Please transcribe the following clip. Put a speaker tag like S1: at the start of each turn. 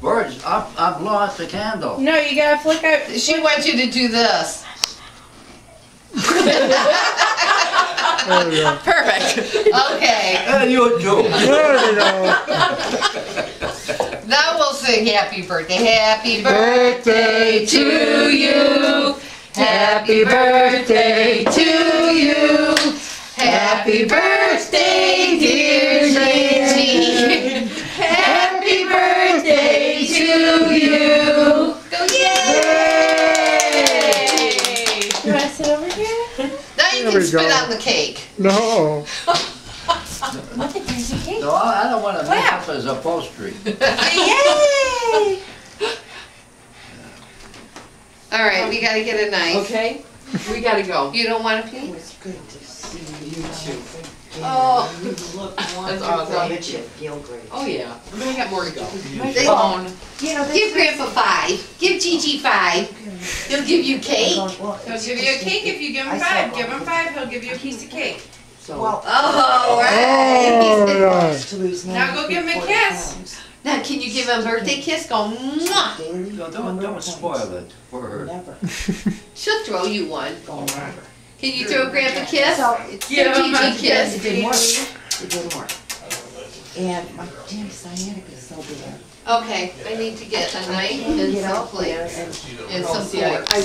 S1: Birds, I, I blow out the candle.
S2: No, you gotta flick out.
S3: She wants you to do this.
S4: There we.
S3: Perfect. Okay,
S1: Hey, you too.
S4: There we go.
S3: now we'll sing happy birthday. Happy birthday to you. Happy birthday to you. Happy birthday, you
S4: There
S3: can
S4: we
S3: spit
S4: go.
S3: on the cake.
S4: No.
S2: What the crazy cake?
S1: No, I I don't wanna mess
S2: Wow.
S1: up as upholstery.
S2: Yay!
S3: All right, we gotta get a knife.
S5: Okay, we gotta go.
S3: You don't want a piece?
S6: It's good to see you too.
S3: Oh.
S6: You look
S5: awesome.
S6: wonderful. Makes you feel great.
S5: Oh, yeah, we got more to go.
S3: They-
S5: Phone.
S6: You know,
S3: Give Grandpa five. Give Gigi five. He'll give you cake.
S2: Oh, he'll give you a cake if you give him
S6: I
S2: five.
S6: saw-
S2: Give him five, he'll give you a piece of cake.
S5: So,
S6: Well,
S3: Oh, right.
S4: Oh, yeah.
S6: to lose
S2: Now go give him a kiss.
S6: pounds
S3: Now, can you give him a birthday kiss? Go, mwah.
S6: daily,
S1: No, don't, don't spoil it for her.
S6: Never,
S3: She'll throw you one.
S6: go never.
S3: Can you throw Grandpa a kiss?
S6: So, it's
S2: Give him a
S3: kiss.
S6: It didn't work. It didn't work. And my damn sciatica is so bad.
S3: Okay, I need to get a knife and
S6: get
S3: some
S6: out there
S3: plates
S6: and
S3: and some
S5: see, I,
S3: forks.
S5: I